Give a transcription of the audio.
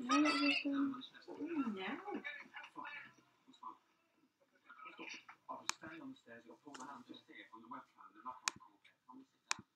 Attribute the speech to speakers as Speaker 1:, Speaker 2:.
Speaker 1: No, is?
Speaker 2: I standing on the stairs, I got